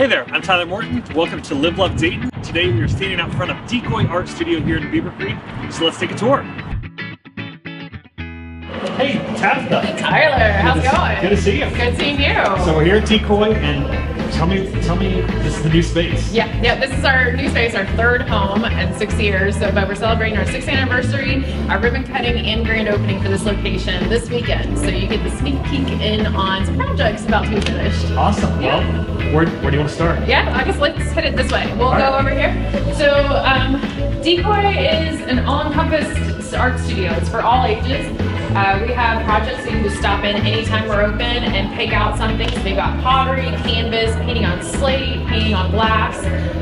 Hey there, I'm Tyler Morton. Welcome to Live Love Dayton. Today we are standing out front of Decoy Art Studio here in Beavercreek, so let's take a tour. Hey, Tabitha. Tyler, how's it going? Good to see you. Good seeing you. So we're here at Decoy, and tell me, tell me, this is the new space. Yeah, yeah. This is our new space, our third home in six years. So, but we're celebrating our sixth anniversary, our ribbon cutting and grand opening for this location this weekend. So you get the sneak peek in on some projects about to be finished. Awesome. Yeah. Well, where, where do you want to start? Yeah, I guess let's hit it this way. We'll All go right. over here. Decoy is an all-encompassed art studio. It's for all ages. Uh, we have projects you can just stop in anytime we're open and pick out something. So they've got pottery, canvas, painting on slate, painting on glass.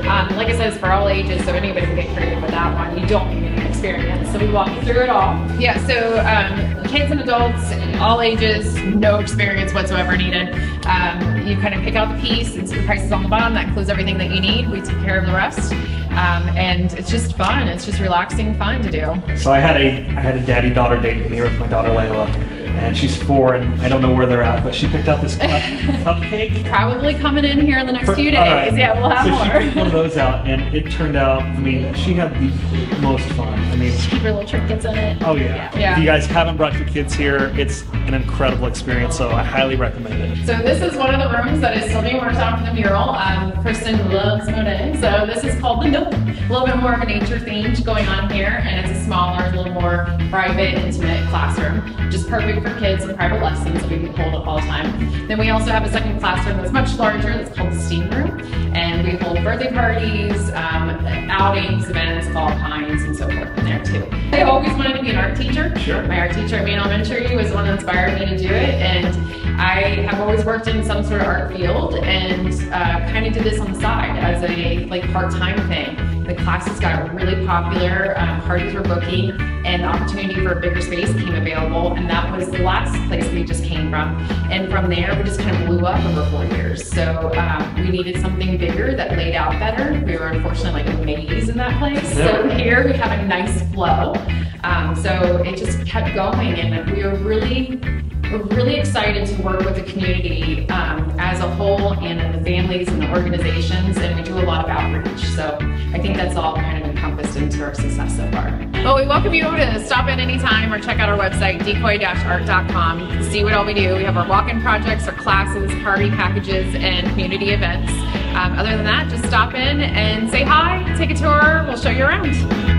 Um, like I said, it's for all ages, so anybody can get creative with that one. You don't need any experience. So we walk through it all. Yeah, so um, kids and adults, all ages, no experience whatsoever needed. Um, you kind of pick out the piece, and so the price is on the bottom. That includes everything that you need. We take care of the rest. Um, and it's just fun. It's just relaxing fun to do. So I had a I had a daddy daughter date here with my daughter Layla, and she's four, and I don't know where they're at, but she picked out this cup, cupcake. Probably coming in here in the next For- few days. right. Yeah, we'll have so more. she picked one of those out, and it turned out. I mean, she had the most fun. I mean, Keep your little trinkets in it. oh yeah. Yeah. If you guys haven't brought your kids here, it's an incredible experience. So I highly recommend it. So this is one of the rooms that is still being worked on for the mural. Um, Kristen loves Monet, so this is called the Nook. A little bit more of a nature theme going on here, and it's a little more private, intimate classroom, just perfect for kids and private lessons that we can hold up all the time. Then we also have a second classroom that's much larger. That's called the Steam Room, and we hold birthday parties, um, outings, events of all kinds, and so forth in there too. I always wanted to be an art teacher. Sure. My art teacher at Main Elementary was the one that inspired me to do it, and I have always worked in some sort of art field and uh, kind of did this on the side as a like part-time thing. The classes got really popular, um, parties were booking, and the opportunity for a bigger space came available, and that was the last place we just came from. And from there, we just kind of blew up over four years. So um, we needed something bigger that laid out better. We were unfortunately like a maze in that place. So here we have a nice flow. Um, so it just kept going, and we were really we're really excited to work with the community um, as a whole and in the families and the organizations, and we do a lot of outreach. So I think that's all kind of encompassed into our success so far. Well, we welcome you to stop in anytime or check out our website, decoy-art.com, see what all we do. We have our walk-in projects, our classes, party packages, and community events. Um, other than that, just stop in and say hi, take a tour, we'll show you around.